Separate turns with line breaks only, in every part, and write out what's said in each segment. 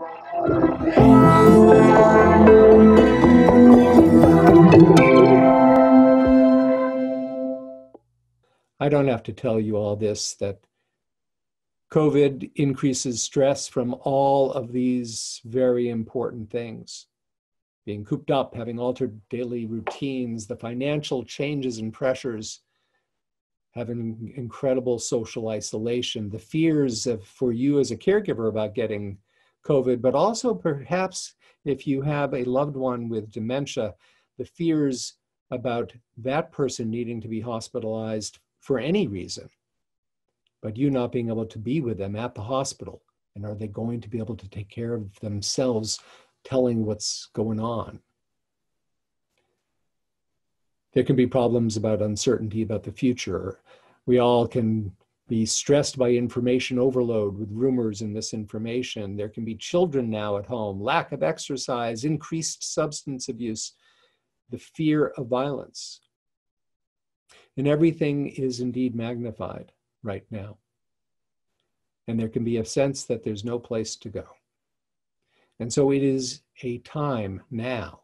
I don't have to tell you all this that COVID increases stress from all of these very important things. Being cooped up, having altered daily routines, the financial changes and pressures, having incredible social isolation, the fears of, for you as a caregiver about getting COVID, but also perhaps if you have a loved one with dementia, the fears about that person needing to be hospitalized for any reason but you not being able to be with them at the hospital. And are they going to be able to take care of themselves, telling what's going on? There can be problems about uncertainty about the future. We all can be stressed by information overload with rumors and misinformation. There can be children now at home, lack of exercise, increased substance abuse, the fear of violence. And everything is indeed magnified right now. And there can be a sense that there's no place to go. And so it is a time now,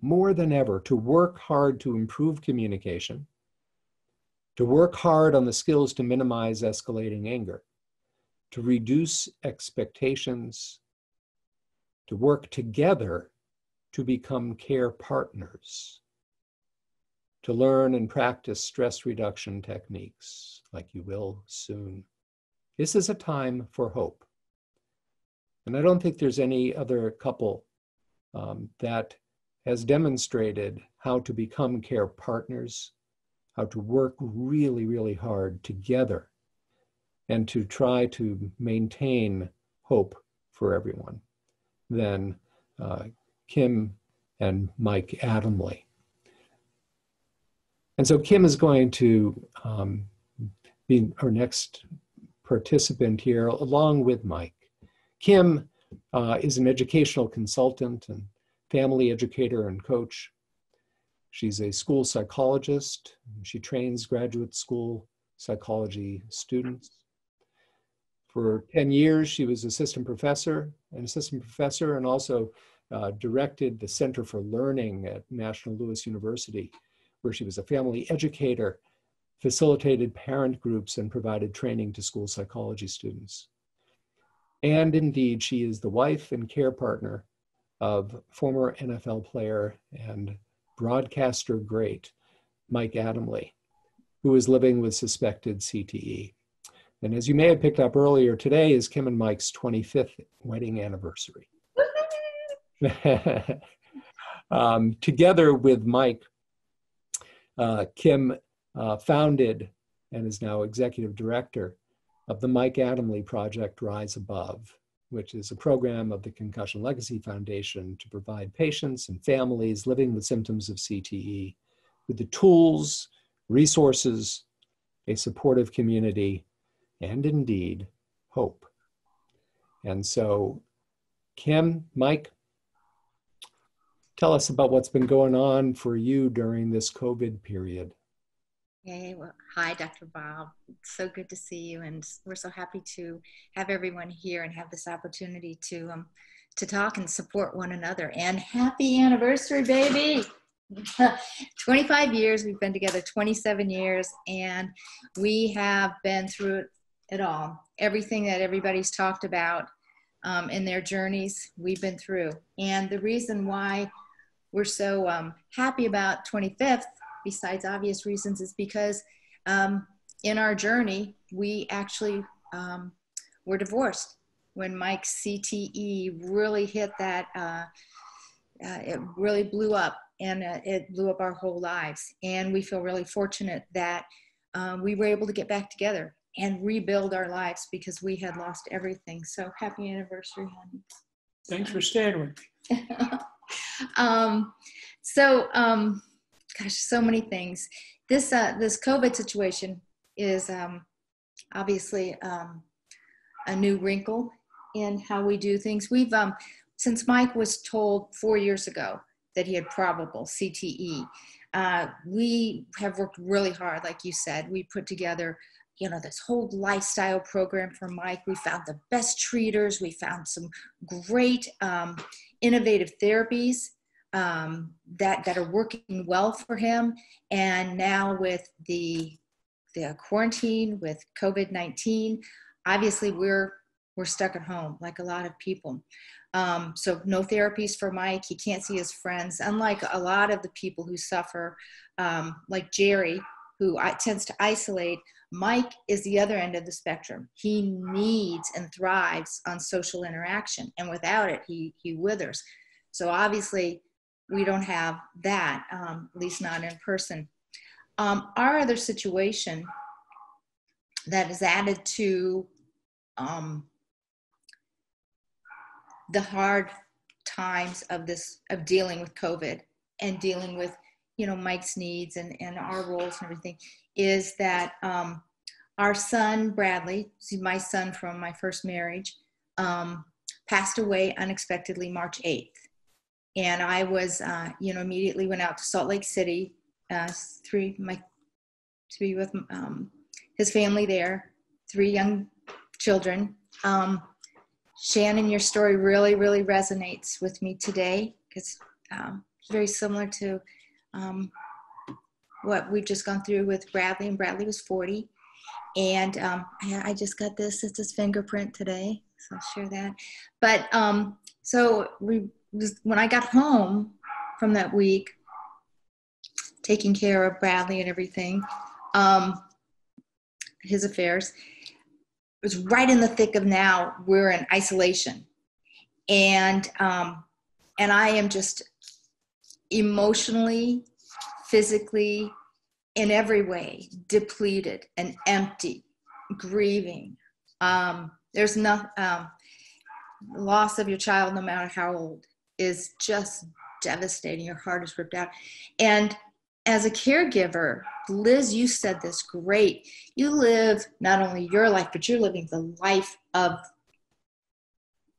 more than ever, to work hard to improve communication, to work hard on the skills to minimize escalating anger, to reduce expectations, to work together to become care partners to learn and practice stress reduction techniques like you will soon. This is a time for hope. And I don't think there's any other couple um, that has demonstrated how to become care partners, how to work really, really hard together, and to try to maintain hope for everyone than uh, Kim and Mike Adamle. And so Kim is going to um, be our next participant here, along with Mike. Kim uh, is an educational consultant and family educator and coach. She's a school psychologist. She trains graduate school psychology students. For 10 years, she was assistant professor, an assistant professor, and also uh, directed the Center for Learning at National Louis University where she was a family educator, facilitated parent groups, and provided training to school psychology students. And indeed, she is the wife and care partner of former NFL player and broadcaster great Mike Adamle, who is living with suspected CTE. And as you may have picked up earlier, today is Kim and Mike's 25th wedding anniversary. um, together with Mike, uh, Kim uh, founded and is now executive director of the Mike Adamle Project Rise Above, which is a program of the Concussion Legacy Foundation to provide patients and families living with symptoms of CTE with the tools, resources, a supportive community, and indeed, hope. And so, Kim, Mike, tell us about what's been going on for you during this COVID period.
Hey, well, hi, Dr. Bob. So good to see you, and we're so happy to have everyone here and have this opportunity to um, to talk and support one another. And happy anniversary, baby! 25 years. We've been together 27 years, and we have been through it all. Everything that everybody's talked about um, in their journeys, we've been through. And the reason why we're so um, happy about 25th, besides obvious reasons, is because um, in our journey, we actually um, were divorced. When Mike's CTE really hit that, uh, uh, it really blew up and uh, it blew up our whole lives. And we feel really fortunate that um, we were able to get back together and rebuild our lives because we had lost everything. So happy anniversary, honey.
Thanks for staying with me.
um, so, um, gosh, so many things. This uh, this COVID situation is um, obviously um, a new wrinkle in how we do things. We've um, since Mike was told four years ago that he had probable CTE. Uh, we have worked really hard, like you said. We put together you know, this whole lifestyle program for Mike. We found the best treaters. We found some great um, innovative therapies um, that that are working well for him. And now with the the quarantine, with COVID nineteen, obviously we're we're stuck at home like a lot of people. Um, so no therapies for Mike. He can't see his friends. Unlike a lot of the people who suffer, um, like Jerry, who tends to isolate. Mike is the other end of the spectrum. He needs and thrives on social interaction, and without it, he he withers. So obviously, we don't have that, um, at least not in person. Um, our other situation that is added to um, the hard times of this of dealing with COVID and dealing with you know Mike's needs and and our roles and everything is that um, our son Bradley, my son from my first marriage, um, passed away unexpectedly March 8th and I was, uh, you know, immediately went out to Salt Lake City, uh, three my to be with um, his family there, three young children. Um, Shannon, your story really, really resonates with me today because um, very similar to um, what we've just gone through with Bradley, and Bradley was 40. And um, I, I, just got this, it's his fingerprint today, so I'll share that. But um, so we when I got home from that week, taking care of Bradley and everything, um, his affairs, it was right in the thick of now we're in isolation, and um, and I am just emotionally, physically, in every way depleted and empty, grieving. Um, there's no um, loss of your child, no matter how old, is just devastating. Your heart is ripped out. And as a caregiver, Liz, you said this great. You live not only your life, but you're living the life of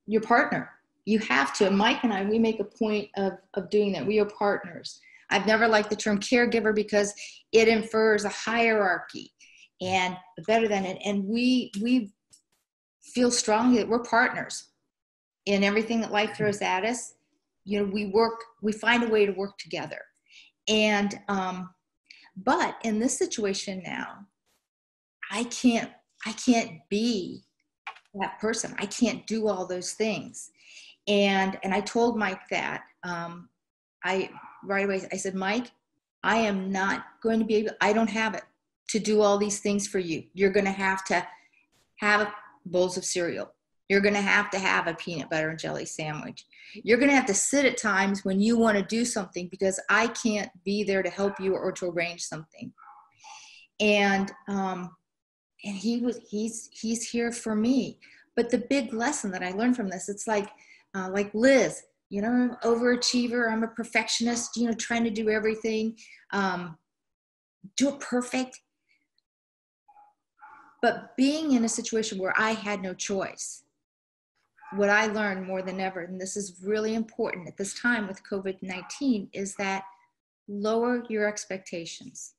your partner. You have to. And Mike and I, we make a point of, of doing that. We are partners. I've never liked the term caregiver because it infers a hierarchy and better than it. And we we feel strongly that we're partners in everything that life throws at us you know we work we find a way to work together. And um but in this situation now i can't i can't be that person. I can't do all those things. And and i told mike that um i right away i said mike i am not going to be able i don't have it to do all these things for you. You're going to have to have bowls of cereal you're going to have to have a peanut butter and jelly sandwich. You're going to have to sit at times when you want to do something because I can't be there to help you or to arrange something. And um, and he was he's he's here for me. But the big lesson that I learned from this, it's like uh, like Liz, you know, I'm overachiever. I'm a perfectionist. You know, trying to do everything, um, do it perfect. But being in a situation where I had no choice, what I learned more than ever, and this is really important at this time with COVID 19, is that lower your expectations.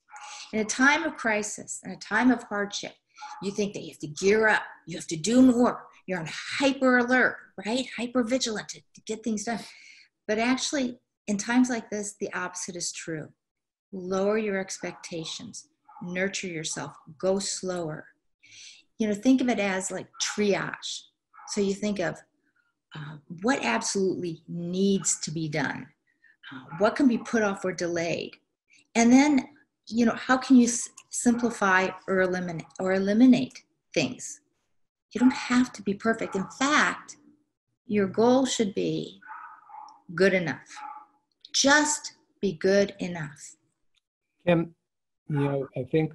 In a time of crisis, in a time of hardship, you think that you have to gear up, you have to do more, you're on hyper alert, right? Hyper vigilant to, to get things done. But actually, in times like this, the opposite is true. Lower your expectations, nurture yourself, go slower. You know, think of it as like triage so you think of uh, what absolutely needs to be done, uh, what can be put off or delayed, and then you know how can you s- simplify or eliminate or eliminate things. You don't have to be perfect. In fact, your goal should be good enough. Just be good enough.
Kim, you know, I think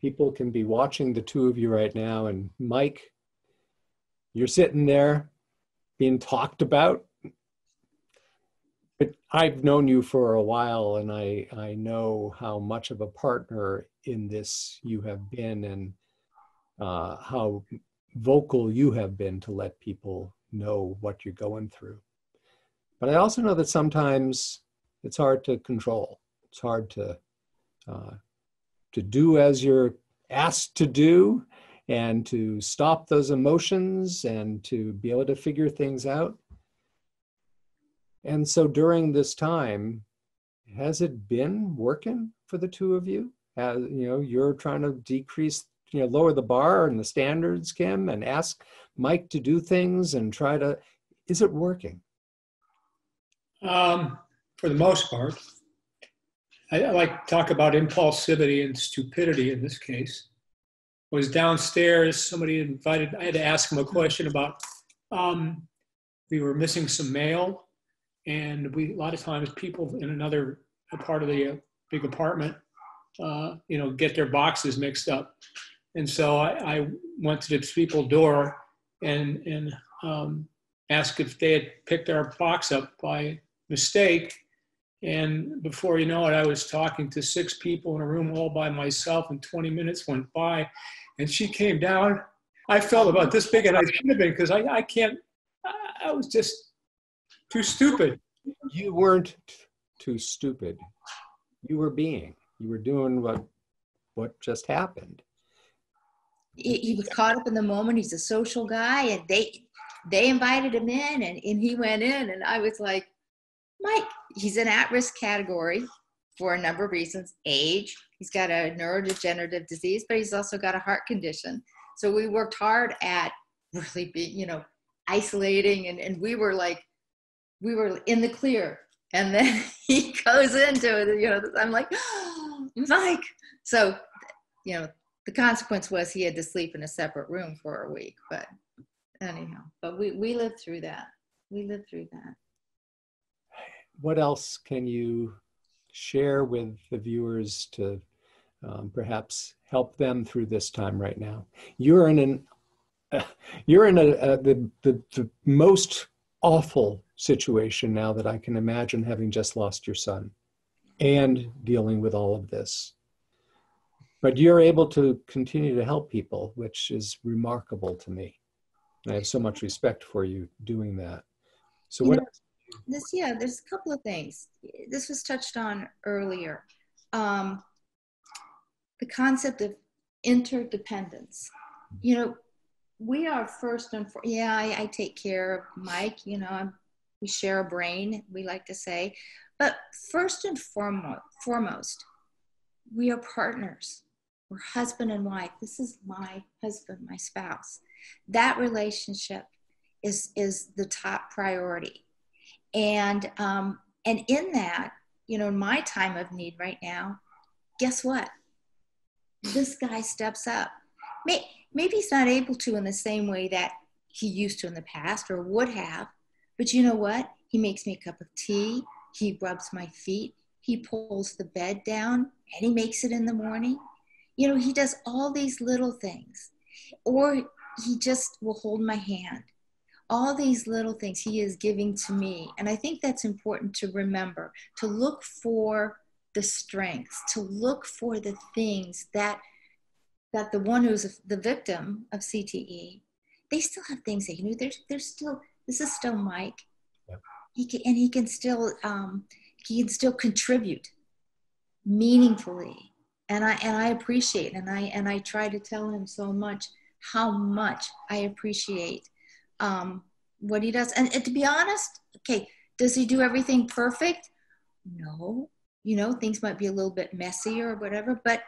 people can be watching the two of you right now, and Mike you're sitting there being talked about. But I've known you for a while and I, I know how much of a partner in this you have been and uh, how vocal you have been to let people know what you're going through. But I also know that sometimes it's hard to control. It's hard to uh, to do as you're asked to do and to stop those emotions and to be able to figure things out. And so during this time, has it been working for the two of you? As, you know, you're trying to decrease, you know, lower the bar and the standards, Kim, and ask Mike to do things and try to, is it working?
Um, for the most part. I, I like to talk about impulsivity and stupidity in this case. Was downstairs, somebody invited, I had to ask him a question about, um, we were missing some mail and we, a lot of times people in another part of the uh, big apartment, uh, you know, get their boxes mixed up. And so I, I went to the people door and, and um, asked if they had picked our box up by mistake. And before you know it, I was talking to six people in a room all by myself, and 20 minutes went by. And she came down. I felt about this big, and I should have been because I, I can't, I was just too stupid.
You weren't too stupid. You were being, you were doing what, what just happened.
He, he was caught up in the moment. He's a social guy, and they they invited him in, and, and he went in, and I was like, Mike, he's an at risk category for a number of reasons age, he's got a neurodegenerative disease, but he's also got a heart condition. So we worked hard at really be, you know, isolating, and, and we were like, we were in the clear. And then he goes into it, you know, I'm like, oh, Mike. So, you know, the consequence was he had to sleep in a separate room for a week. But anyhow, but we, we lived through that. We lived through that
what else can you share with the viewers to um, perhaps help them through this time right now? You're in an uh, you're in a, the, the the most awful situation now that I can imagine having just lost your son and dealing with all of this. But you're able to continue to help people, which is remarkable to me. I have so much respect for you doing that. So, what
this yeah there's a couple of things. This was touched on earlier. Um, the concept of interdependence. You know we are first and for yeah I, I, take care of mike you know I'm, we share a brain we like to say. But first and foremost foremost we are partners. We're husband and wife. This is my husband my spouse. That relationship is is the top priority and um, and in that you know in my time of need right now guess what? This guy steps up. Maybe he's not able to in the same way that he used to in the past or would have but you know what? He makes me a cup of tea. He rubs my feet. He pulls the bed down and he makes it in the morning. You know he does all these little things. Or he just will hold my hand all these little things he is giving to me. And I think that's important to remember to look for the strengths, to look for the things that that the one who's the victim of CTE, they still have things they can do. There's there's still this is still Mike. Yep. He can and he can still um, he can still contribute meaningfully. And I and I appreciate and I and I try to tell him so much how much I appreciate um, what he does. And, and to be honest, okay, does he do everything perfect? No. You know, things might be a little bit messy or whatever, but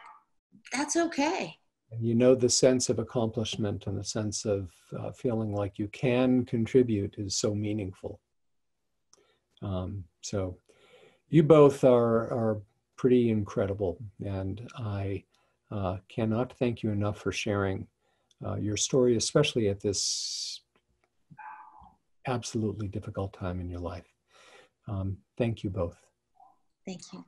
that's okay.
You know, the sense of accomplishment and the sense of uh, feeling like you can contribute is so meaningful. Um, so, you both are are pretty incredible, and I uh, cannot thank you enough for sharing uh, your story, especially at this absolutely difficult time in your life. Um, thank you both.
Thank you.